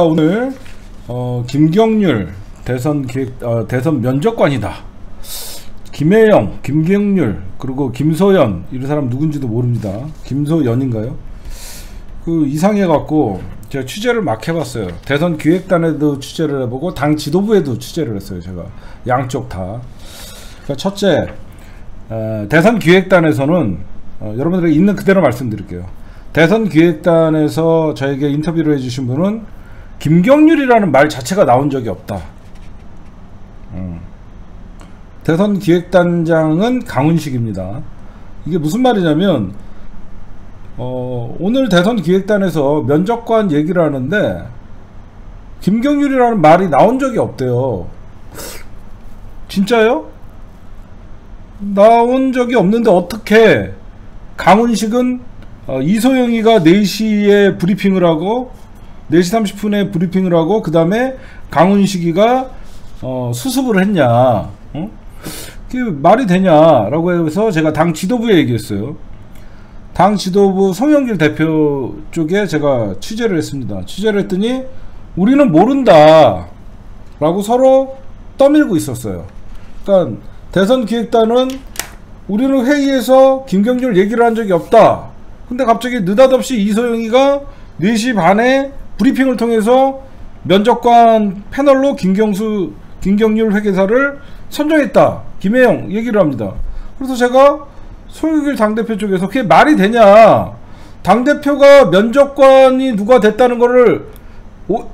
오늘 어, 김경률 대선 기획 어, 대선 면접관이다. 김혜영, 김경률 그리고 김소연 이 사람 누군지도 모릅니다. 김소연인가요? 그 이상해 갖고 제가 취재를 막 해봤어요. 대선 기획단에도 취재를 해보고 당 지도부에도 취재를 했어요. 제가 양쪽 다. 그러니까 첫째 어, 대선 기획단에서는 어, 여러분들에게 있는 그대로 말씀드릴게요. 대선 기획단에서 저에게 인터뷰를 해주신 분은 김경률이라는 말 자체가 나온 적이 없다. 음. 대선 기획단장은 강훈식입니다. 이게 무슨 말이냐면 어, 오늘 대선 기획단에서 면접관 얘기를 하는데 김경률이라는 말이 나온 적이 없대요. 진짜요? 나온 적이 없는데 어떻게 강훈식은 어, 이소영이가 4시에 브리핑을 하고 4시 30분에 브리핑을 하고 그 다음에 강훈식이가 어, 수습을 했냐 어? 그게 말이 되냐라고 해서 제가 당 지도부에 얘기했어요. 당 지도부 송영길 대표 쪽에 제가 취재를 했습니다. 취재를 했더니 우리는 모른다 라고 서로 떠밀고 있었어요. 그러니까 대선 기획단은 우리는 회의에서 김경률 얘기를 한 적이 없다. 근데 갑자기 느닷없이 이소영이가 4시 반에 브리핑을 통해서 면접관 패널로 김경수, 김경률 회계사를 선정했다. 김혜영 얘기를 합니다. 그래서 제가 소유길 당대표 쪽에서 그게 말이 되냐. 당대표가 면접관이 누가 됐다는 거를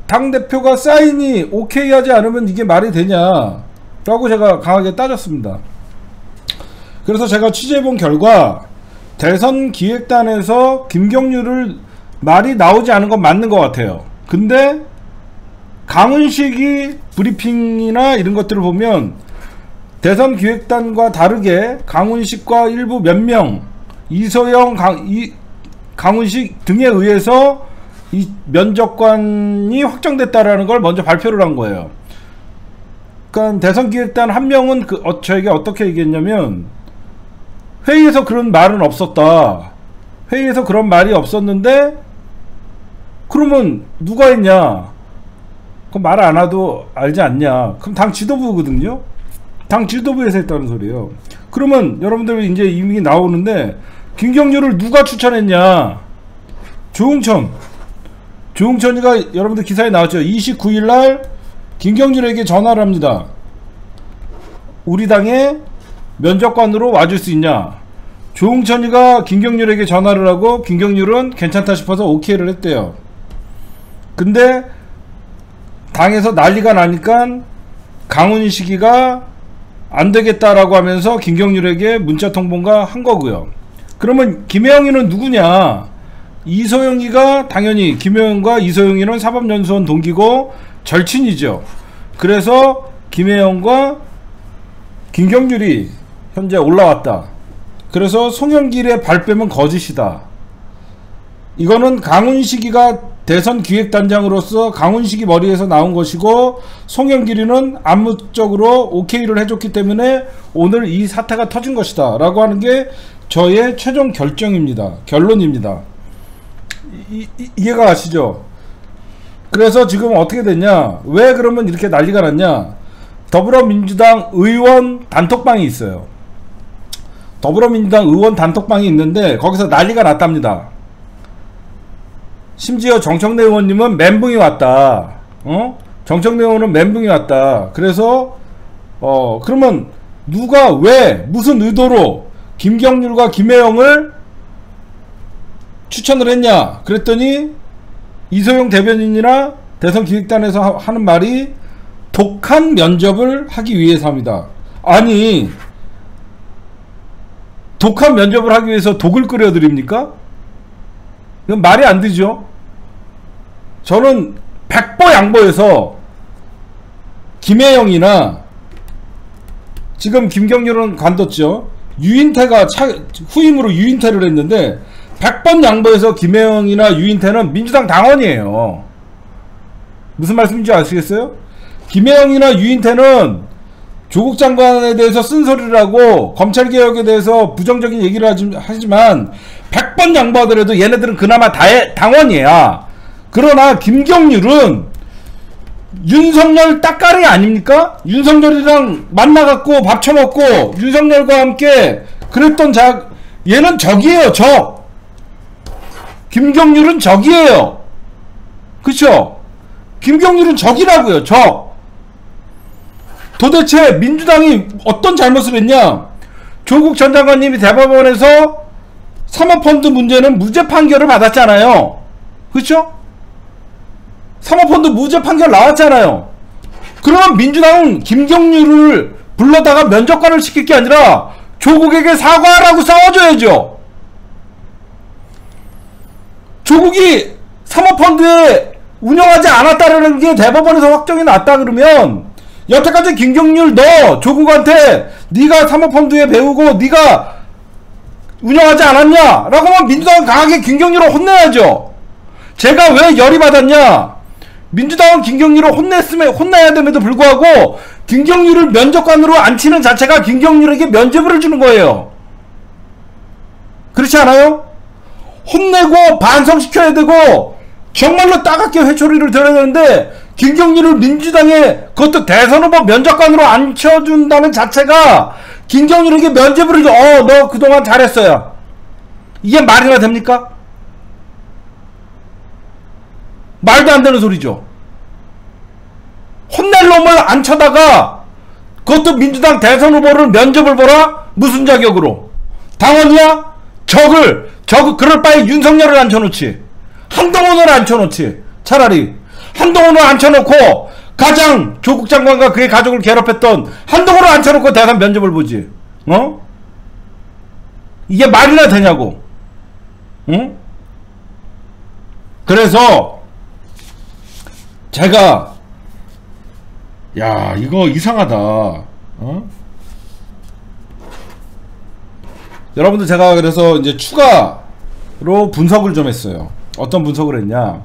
당대표가 사인이 오케이 하지 않으면 이게 말이 되냐. 라고 제가 강하게 따졌습니다. 그래서 제가 취재해본 결과 대선 기획단에서 김경률을 말이 나오지 않은 건 맞는 것 같아요. 근데 강은식이 브리핑이나 이런 것들을 보면 대선 기획단과 다르게 강훈식과 일부 몇 명, 이소영, 강, 이, 강훈식 등에 의해서 이 면접관이 확정됐다라는 걸 먼저 발표를 한 거예요. 그러니까 대선 기획단 한 명은 그, 어, 저에게 어떻게 얘기했냐면 회의에서 그런 말은 없었다. 회의에서 그런 말이 없었는데 그러면 누가 했냐? 그럼 말 안 해도 알지 않냐? 그럼 당 지도부거든요? 당 지도부에서 했다는 소리예요. 그러면 여러분들 이제 이미 나오는데 김경률을 누가 추천했냐? 조응천. 조응천이가 여러분들 기사에 나왔죠. 29일 날 김경률에게 전화를 합니다. 우리 당에 면접관으로 와줄 수 있냐? 조응천이가 김경률에게 전화를 하고 김경률은 괜찮다 싶어서 오케이를 했대요. 근데 당에서 난리가 나니까 강훈식이가 안 되겠다라고 하면서 김경률에게 문자 통보가 한 거고요. 그러면 김혜영이는 누구냐? 이소영이가 당연히 김혜영과 이소영이는 사법연수원 동기고 절친이죠. 그래서 김혜영과 김경률이 현재 올라왔다. 그래서 송영길의 발뺌은 거짓이다. 이거는 강훈식이가 대선 기획단장으로서 강훈식이 머리에서 나온 것이고 송영길이는 암묵적으로 오케이를 해줬기 때문에 오늘 이 사태가 터진 것이다 라고 하는 게 저의 최종 결정입니다. 결론입니다. 이, 이, 이해가 가시죠? 그래서 지금 어떻게 됐냐? 왜 그러면 이렇게 난리가 났냐? 더불어민주당 의원 단톡방이 있어요. 더불어민주당 의원 단톡방이 있는데 거기서 난리가 났답니다 심지어 정청래 의원님은 멘붕이 왔다. 어? 정청래 의원은 멘붕이 왔다. 그래서 어 그러면 누가 왜 무슨 의도로 김경률과 김혜영을 추천을 했냐? 그랬더니 이소영 대변인이나 대선 기획단에서 하는 말이 독한 면접을 하기 위해서입니다. 아니 독한 면접을 하기 위해서 독을 끓여드립니까? 이건 말이 안 되죠. 저는 백보 양보해서 김혜영이나 지금 김경률은 관뒀죠. 유인태가 차, 후임으로 유인태를 했는데 100번 양보해서 김혜영이나 유인태는 민주당 당원이에요. 무슨 말씀인지 아시겠어요? 김혜영이나 유인태는 조국 장관에 대해서 쓴소리를 하고 검찰개혁에 대해서 부정적인 얘기를 하지만 100번 양보하더라도 얘네들은 그나마 다 당원이야. 그러나 김경률은 윤석열 딱가리 아닙니까? 윤석열이랑 만나갖고 밥 처먹고 윤석열과 함께 그랬던 자 얘는 적이에요 적 김경률은 적이에요 그쵸? 김경률은 적이라고요 적 도대체 민주당이 어떤 잘못을 했냐 조국 전 장관님이 대법원에서 사모펀드 문제는 무죄 판결을 받았잖아요 그쵸? 사모펀드 무죄 판결 나왔잖아요. 그러면 민주당은 김경률을 불러다가 면접관을 시킬 게 아니라 조국에게 사과하라고 싸워줘야죠. 조국이 사모펀드에 운영하지 않았다는 게 대법원에서 확정이 났다 그러면 여태까지 김경률 너 조국한테 네가 사모펀드에 배우고 네가 운영하지 않았냐? 라고 하면 민주당은 강하게 김경률을 혼내야죠. 제가 왜 열이 받았냐? 민주당은 김경률을 혼냈으면 혼나야 됨에도 불구하고 김경률을 면접관으로 앉히는 자체가 김경률에게 면접을 주는 거예요. 그렇지 않아요? 혼내고 반성시켜야 되고 정말로 따갑게 회초리를 들어야 되는데 김경률을 민주당에 그것도 대선 후보 면접관으로 앉혀준다는 자체가 김경률에게 면접을 줘. 어, 너 그동안 잘했어요. 이게 말이나 됩니까? 말도 안 되는 소리죠. 혼낼 놈을 안 쳐다가 그것도 민주당 대선 후보를 면접을 보라? 무슨 자격으로? 당원이야? 적을 적 그럴 바에 윤석열을 앉혀놓지 한동훈을 앉혀놓지 차라리 한동훈을 앉혀놓고 가장 조국 장관과 그의 가족을 괴롭혔던 한동훈을 앉혀놓고 대선 면접을 보지 어? 이게 말이나 되냐고 응? 그래서 제가 야 이거 이상하다 어? 여러분들 제가 그래서 이제 추가로 분석을 좀 했어요 어떤 분석을 했냐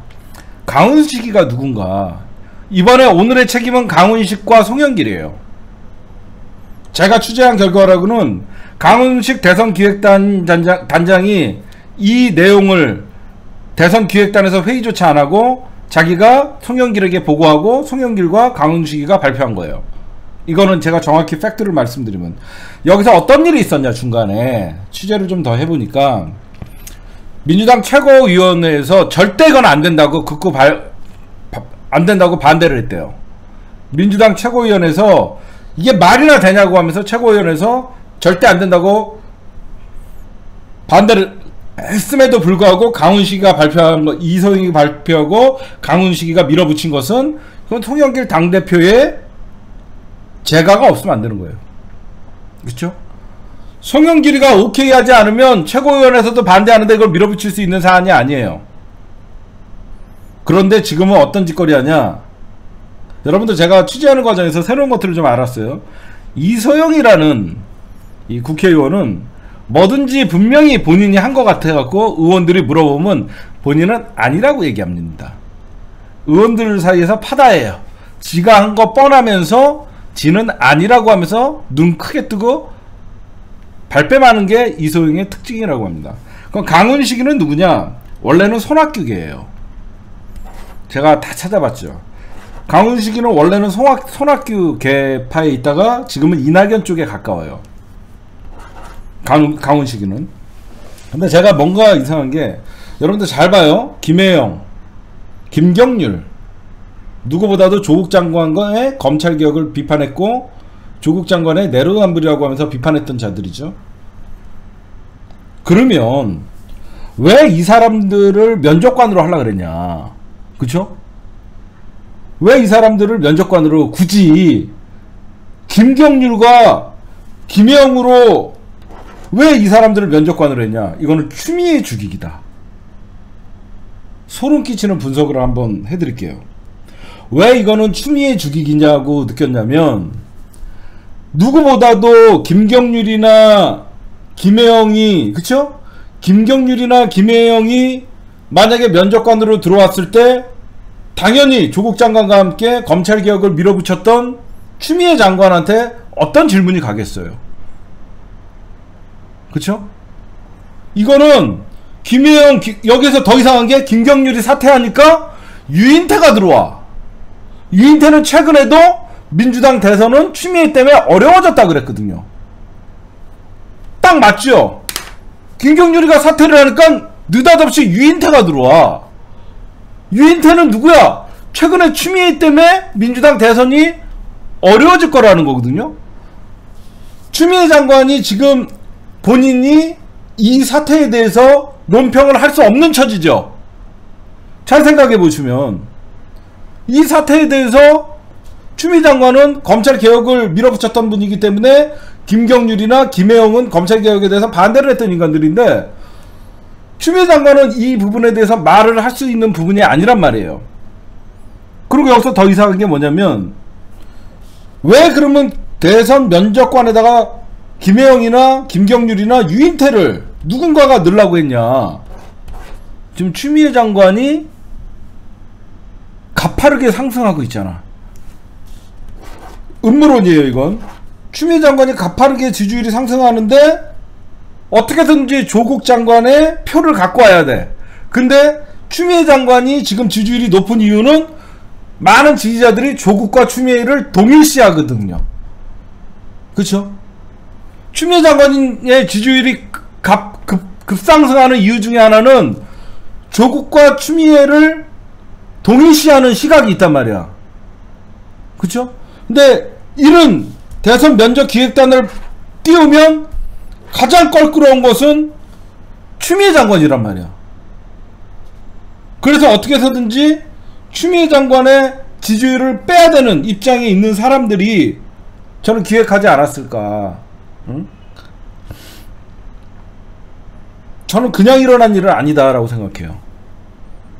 강훈식이가 누군가 이번에 오늘의 책임은 강훈식과 송영길이에요 제가 취재한 결과라고는 강훈식 대선 기획단 단장, 단장이 이 내용을 대선 기획단에서 회의조차 안 하고 자기가 송영길에게 보고하고 송영길과 강훈식이가 발표한 거예요. 이거는 제가 정확히 팩트를 말씀드리면 여기서 어떤 일이 있었냐 중간에 취재를 좀 더 해보니까 민주당 최고위원회에서 절대 이건 안 된다고 극구 발, 안 된다고 반대를 했대요. 민주당 최고위원회에서 이게 말이나 되냐고 하면서 최고위원회에서 절대 안 된다고 반대를 했음에도 불구하고 강훈식이가 발표한 거 이소영이 발표하고 강훈식이가 밀어붙인 것은 그건 송영길 당대표의 재가가 없으면 안 되는 거예요. 그렇죠? 송영길이가 오케이 하지 않으면 최고위원회에서도 반대하는데 그걸 밀어붙일 수 있는 사안이 아니에요. 그런데 지금은 어떤 짓거리 하냐? 여러분들 제가 취재하는 과정에서 새로운 것들을 좀 알았어요. 이소영이라는 이 국회의원은 뭐든지 분명히 본인이 한 것 같아갖고 의원들이 물어보면 본인은 아니라고 얘기합니다. 의원들 사이에서 파다예요. 지가 한 거 뻔하면서 지는 아니라고 하면서 눈 크게 뜨고 발뺌하는 게 이소영의 특징이라고 합니다. 그럼 강훈식이는 누구냐? 원래는 손학규계예요. 제가 다 찾아봤죠. 강훈식이는 원래는 손학, 손학규 계파에 있다가 지금은 이낙연 쪽에 가까워요. 강훈, 강훈식이는. 근데 제가 뭔가 이상한 게 여러분들 잘 봐요. 김혜영, 김경률 누구보다도 조국 장관의 검찰 개혁을 비판했고 조국 장관의 내로남불이라고 하면서 비판했던 자들이죠. 그러면 왜 이 사람들을 면접관으로 하려 그랬냐? 그쵸? 왜 이 사람들을 면접관으로 굳이 김경률과 김혜영으로 왜 이 사람들을 면접관으로 했냐? 이거는 추미애 죽이기다. 소름 끼치는 분석을 한번 해드릴게요. 왜 이거는 추미애 죽이기냐고 느꼈냐면 누구보다도 김경률이나 김혜영이 그쵸? 김경률이나 김혜영이 만약에 면접관으로 들어왔을 때 당연히 조국 장관과 함께 검찰 개혁을 밀어붙였던 추미애 장관한테 어떤 질문이 가겠어요? 그쵸? 이거는 김혜영 여기서 더 이상한 게 김경률이 사퇴하니까 유인태가 들어와. 유인태는 최근에도 민주당 대선은 추미애 때문에 어려워졌다 그랬거든요. 딱 맞죠? 김경률이가 사퇴를 하니까 느닷없이 유인태가 들어와. 유인태는 누구야? 최근에 추미애 때문에 민주당 대선이 어려워질 거라는 거거든요. 추미애 장관이 지금 본인이 이 사태에 대해서 논평을 할 수 없는 처지죠. 잘 생각해 보시면 이 사태에 대해서 추미애 장관은 검찰 개혁을 밀어붙였던 분이기 때문에 김경률이나 김혜영은 검찰 개혁에 대해서 반대를 했던 인간들인데 추미애 장관은 이 부분에 대해서 말을 할 수 있는 부분이 아니란 말이에요. 그리고 여기서 더 이상한 게 뭐냐면 왜 그러면 대선 면접관에다가 김혜영이나 김경률이나 유인태를 누군가가 넣으려고 했냐. 지금 추미애 장관이 가파르게 상승하고 있잖아. 음모론이에요, 이건. 추미애 장관이 가파르게 지지율이 상승하는데 어떻게든지 조국 장관의 표를 갖고 와야 돼. 근데 추미애 장관이 지금 지지율이 높은 이유는 많은 지지자들이 조국과 추미애를 동일시하거든요. 그렇죠? 추미애 장관의 지지율이 급, 급, 급상승하는 이유 중에 하나는 조국과 추미애를 동일시하는 시각이 있단 말이야. 그쵸? 근데 이런 대선 면접 기획단을 띄우면 가장 껄끄러운 것은 추미애 장관이란 말이야. 그래서 어떻게 해서든지 추미애 장관의 지지율을 빼야 되는 입장에 있는 사람들이 저는 기획하지 않았을까. 응? 저는 그냥 일어난 일은 아니다라고 생각해요.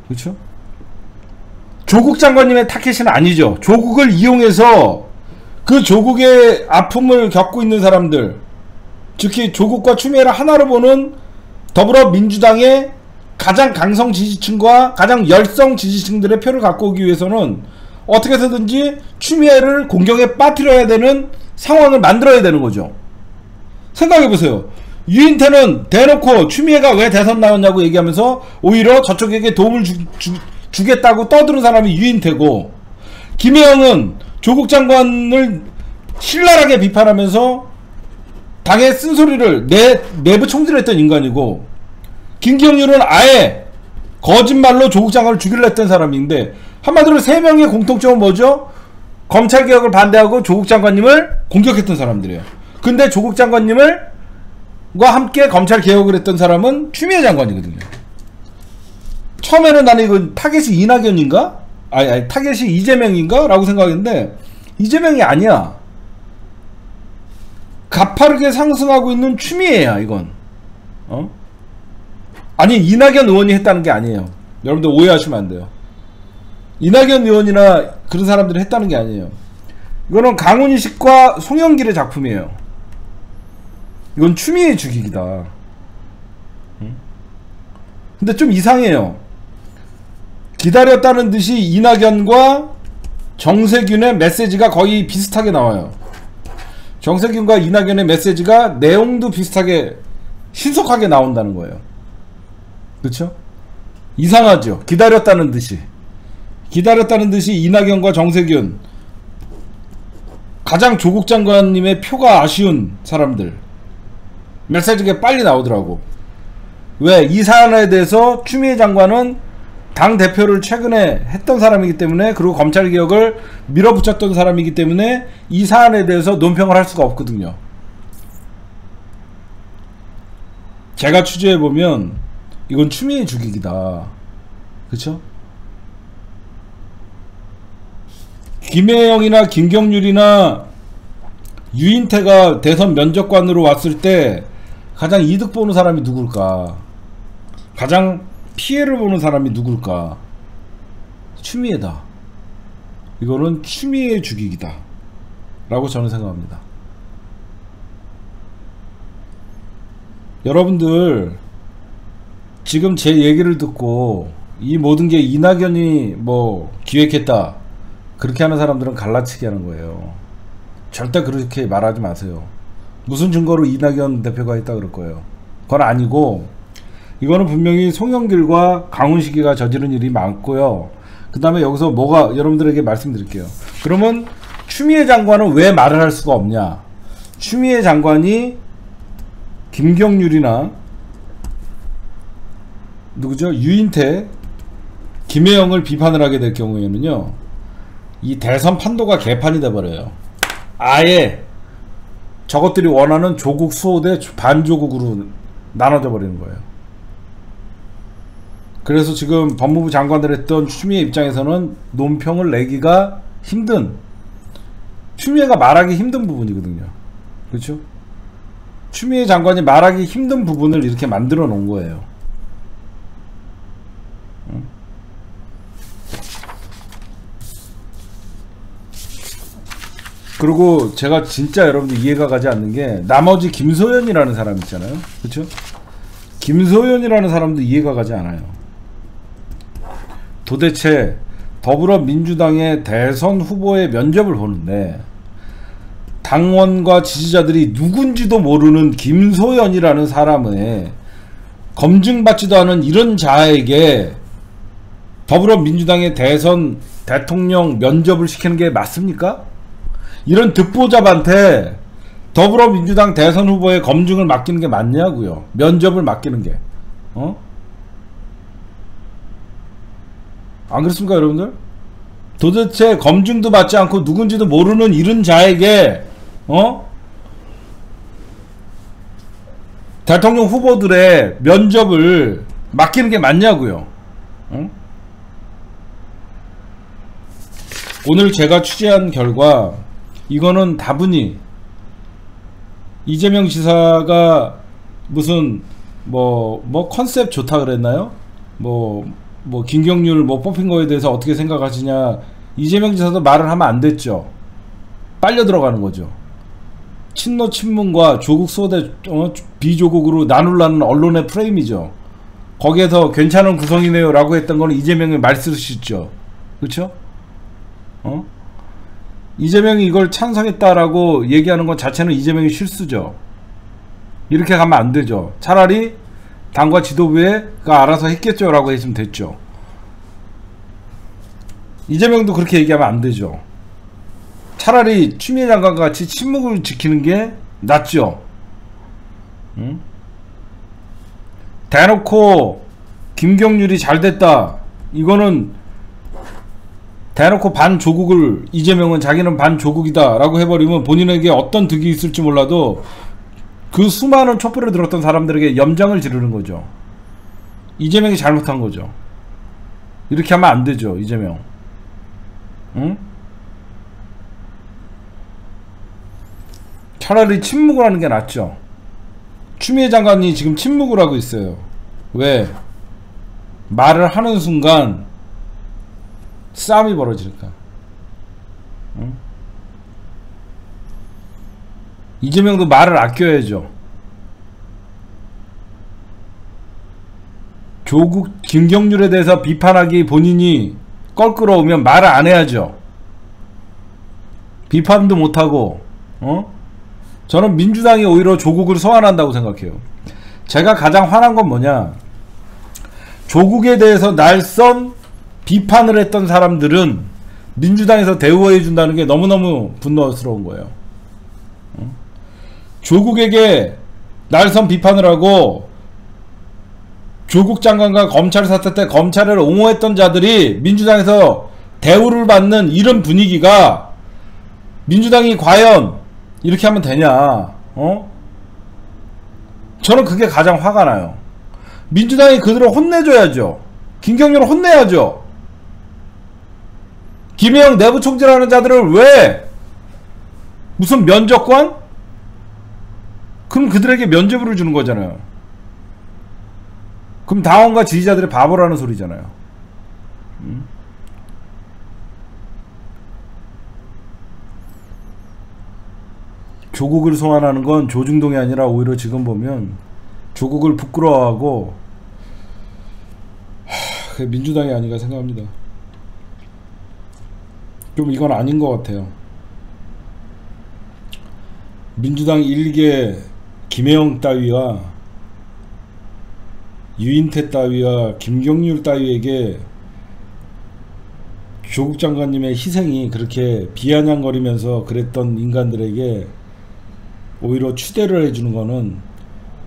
그렇죠? 조국 장관님의 타켓은 아니죠. 조국을 이용해서 그 조국의 아픔을 겪고 있는 사람들, 특히 조국과 추미애를 하나로 보는 더불어민주당의 가장 강성 지지층과 가장 열성 지지층들의 표를 갖고 오기 위해서는 어떻게 해서든지 추미애를 공격에 빠뜨려야 되는 상황을 만들어야 되는 거죠. 생각해보세요. 유인태는 대놓고 추미애가 왜 대선 나왔냐고 얘기하면서 오히려 저쪽에게 도움을 주, 주, 주겠다고 떠드는 사람이 유인태고 김혜영은 조국 장관을 신랄하게 비판하면서 당의 쓴소리를 내, 내부 총질했던 인간이고 김경률은 아예 거짓말로 조국 장관을 죽이려 했던 사람인데 한마디로 세 명의 공통점은 뭐죠? 검찰 개혁을 반대하고 조국 장관님을 공격했던 사람들이에요. 근데 조국 장관님을 과 함께 검찰 개혁을 했던 사람은 추미애 장관이거든요. 처음에는 나는 이거 타겟이 이낙연인가? 아니, 아니 타겟이 이재명인가? 라고 생각했는데 이재명이 아니야. 가파르게 상승하고 있는 추미애야 이건. 어? 아니 이낙연 의원이 했다는 게 아니에요. 여러분들 오해하시면 안 돼요. 이낙연 의원이나 그런 사람들이 했다는 게 아니에요. 이거는 강훈식과 송영길의 작품이에요. 이건 추미애 죽이기다. 근데 좀 이상해요. 기다렸다는 듯이 이낙연과 정세균의 메시지가 거의 비슷하게 나와요. 정세균과 이낙연의 메시지가 내용도 비슷하게 신속하게 나온다는 거예요. 그렇죠? 이상하죠. 기다렸다는 듯이. 기다렸다는 듯이 이낙연과 정세균 가장 조국 장관님의 표가 아쉬운 사람들 메시지가 빨리 나오더라고. 왜? 이 사안에 대해서 추미애 장관은 당 대표를 최근에 했던 사람이기 때문에 그리고 검찰 개혁을 밀어붙였던 사람이기 때문에 이 사안에 대해서 논평을 할 수가 없거든요. 제가 취재해 보면 이건 추미애 죽이기다. 그렇죠? 김혜영이나 김경률이나 유인태가 대선 면접관으로 왔을 때 가장 이득 보는 사람이 누굴까? 가장 피해를 보는 사람이 누굴까? 추미애다. 이거는 추미애 죽이기다. 라고 저는 생각합니다. 여러분들, 지금 제 얘기를 듣고 이 모든 게 이낙연이 뭐 기획했다. 그렇게 하는 사람들은 갈라치기 하는 거예요. 절대 그렇게 말하지 마세요. 무슨 증거로 이낙연 대표가 했다 그럴 거예요. 그건 아니고 이거는 분명히 송영길과 강훈식이가 저지른 일이 많고요. 그 다음에 여기서 뭐가 여러분들에게 말씀드릴게요. 그러면 추미애 장관은 왜 말을 할 수가 없냐? 추미애 장관이 김경률이나 누구죠? 유인태, 김혜영을 비판을 하게 될 경우에는요. 이 대선 판도가 개판이 돼버려요. 아예 저것들이 원하는 조국 수호 대 반조국으로 나눠져 버리는 거예요. 그래서 지금 법무부 장관들 했던 추미애 입장에서는 논평을 내기가 힘든 추미애가 말하기 힘든 부분이거든요. 그렇죠? 추미애 장관이 말하기 힘든 부분을 이렇게 만들어 놓은 거예요. 그리고 제가 진짜 여러분들 이해가 가지 않는 게 나머지 김소연이라는 사람 있잖아요. 그렇죠? 김소연이라는 사람도 이해가 가지 않아요. 도대체 더불어민주당의 대선 후보의 면접을 보는데 당원과 지지자들이 누군지도 모르는 김소연이라는 사람의 검증받지도 않은 이런 자에게 더불어민주당의 대선 대통령 면접을 시키는 게 맞습니까? 이런 듣보잡한테 더불어민주당 대선 후보의 검증을 맡기는 게 맞냐고요. 면접을 맡기는 게. 어? 안 그렇습니까, 여러분들? 도대체 검증도 받지 않고 누군지도 모르는 이런 자에게 어? 대통령 후보들의 면접을 맡기는 게 맞냐고요. 어? 오늘 제가 취재한 결과 이거는 다분히 이재명 지사가 무슨 뭐뭐 뭐 컨셉 좋다 그랬나요? 뭐 뭐 김경률 뭐 뽑힌 거에 대해서 어떻게 생각하시냐 이재명 지사도 말을 하면 안 됐죠. 빨려 들어가는 거죠. 친노 친문과 조국 소대 어, 비조국으로 나눌라는 언론의 프레임이죠. 거기에서 괜찮은 구성이네요라고 했던 거는 이재명이 말씀하시죠. 그렇죠? 어? 이재명이 이걸 찬성했다라고 얘기하는 건 자체는 이재명이 실수죠. 이렇게 가면 안 되죠. 차라리 당과 지도부가 알아서 했겠죠라고 했으면 됐죠. 이재명도 그렇게 얘기하면 안 되죠. 차라리 추미애 장관과 같이 침묵을 지키는 게 낫죠. 응? 대놓고 김경률이 잘 됐다. 이거는 대놓고 반조국을 이재명은 자기는 반조국이다 라고 해버리면 본인에게 어떤 득이 있을지 몰라도 그 수많은 촛불을 들었던 사람들에게 염장을 지르는 거죠. 이재명이 잘못한 거죠. 이렇게 하면 안 되죠, 이재명. 응? 차라리 침묵을 하는 게 낫죠. 추미애 장관이 지금 침묵을 하고 있어요. 왜? 말을 하는 순간 싸움이 벌어지니까. 응? 이재명도 말을 아껴야죠. 조국 김경률에 대해서 비판하기 본인이 껄끄러우면 말을 안 해야죠. 비판도 못하고 어? 저는 민주당이 오히려 조국을 소환한다고 생각해요. 제가 가장 화난 건 뭐냐 조국에 대해서 날선 비판을 했던 사람들은 민주당에서 대우해 준다는 게 너무너무 분노스러운 거예요. 조국에게 날선 비판을 하고 조국 장관과 검찰 사태 때 검찰을 옹호했던 자들이 민주당에서 대우를 받는 이런 분위기가 민주당이 과연 이렇게 하면 되냐 어? 저는 그게 가장 화가 나요 민주당이 그들을 혼내줘야죠 김경률을 혼내야죠 김혜영 내부 총질하는 자들을 왜 무슨 면접관? 그럼 그들에게 면접을 주는 거잖아요. 그럼 당원과 지지자들이 바보라는 소리잖아요. 음? 조국을 소환하는 건 조중동이 아니라 오히려 지금 보면 조국을 부끄러워하고 하, 민주당이 아닌가 생각합니다. 좀 이건 아닌 것 같아요. 민주당 일개 김혜영 따위와 유인태 따위와 김경률 따위에게 조국 장관님의 희생이 그렇게 비아냥거리면서 그랬던 인간들에게 오히려 추대를 해주는 거는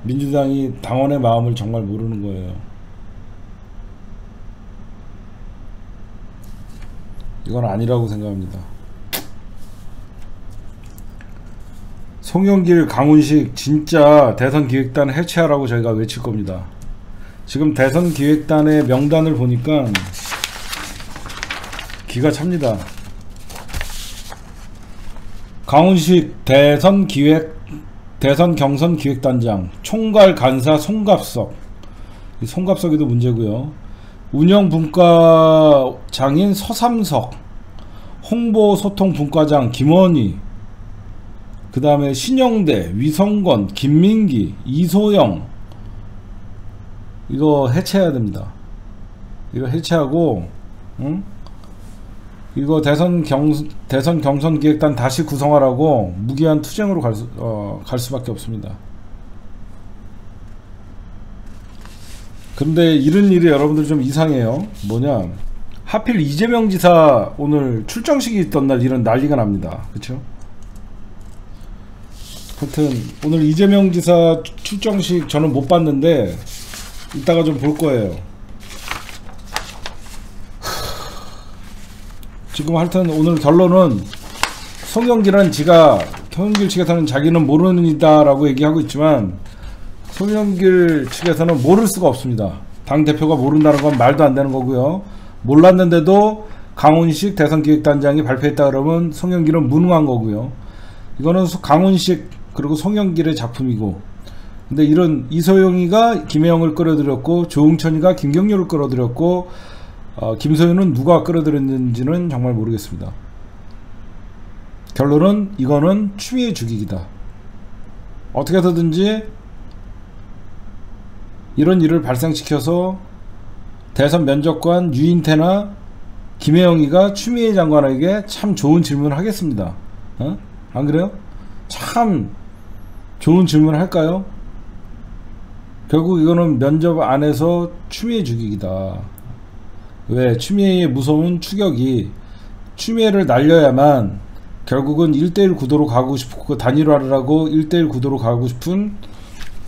민주당이 당원의 마음을 정말 모르는 거예요. 이건 아니라고 생각합니다. 송영길, 강훈식 진짜 대선 기획단 해체하라고 저희가 외칠 겁니다. 지금 대선 기획단의 명단을 보니까 기가 찹니다. 강훈식 대선 기획 대선 경선 기획단장 총괄 간사 송갑석 이 송갑석이도 문제고요. 운영 분과장인 서삼석 홍보 소통 분과장 김원희 그 다음에 신영대 위성권 김민기 이소영 이거 해체해야 됩니다. 이거 해체하고 응? 이거 대선 경 대선 경선 기획단 다시 구성하라고 무기한 투쟁으로 갈, 수, 어, 갈 수밖에 없습니다. 근데 이런 일이 여러분들 좀 이상해요. 뭐냐? 하필 이재명 지사 오늘 출정식이 있던 날 이런 난리가 납니다. 그렇죠? 하여튼 오늘 이재명 지사 출정식 저는 못 봤는데 이따가 좀 볼 거예요. 지금 하여튼 오늘 결론은 송영길은 지가 송영길 측에서는 자기는 모르는 이다라고 얘기하고 있지만 송영길 측에서는 모를 수가 없습니다. 당 대표가 모른다는 건 말도 안 되는 거고요. 몰랐는데도 강훈식 대선 기획단장이 발표했다 그러면 송영길은 무능한 거고요. 이거는 강훈식 그리고 송영길의 작품이고 근데 이런 이소영이가 김혜영을 끌어들였고 조응천이가 김경률을 끌어들였고 어, 김소연은 누가 끌어들였는지는 정말 모르겠습니다. 결론은 이거는 추미애 죽이기다. 어떻게 해서든지 이런 일을 발생시켜서 대선 면접관 유인태나 김혜영이가 추미애 장관에게 참 좋은 질문을 하겠습니다. 어? 안 그래요? 참 좋은 질문을 할까요? 결국 이거는 면접 안에서 추미애 죽이기다. 왜? 추미애의 무서운 추격이 추미애를 날려야만 결국은 1대1 구도로 가고 싶고 그 단일화를 하고 1대1 구도로 가고 싶은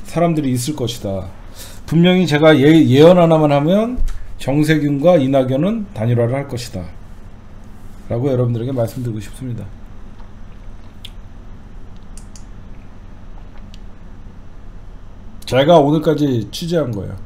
사람들이 있을 것이다. 분명히 제가 예, 예언 하나만 하면 정세균과 이낙연은 단일화를 할 것이다. 라고 여러분들에게 말씀드리고 싶습니다. 제가 오늘까지 취재한 거예요.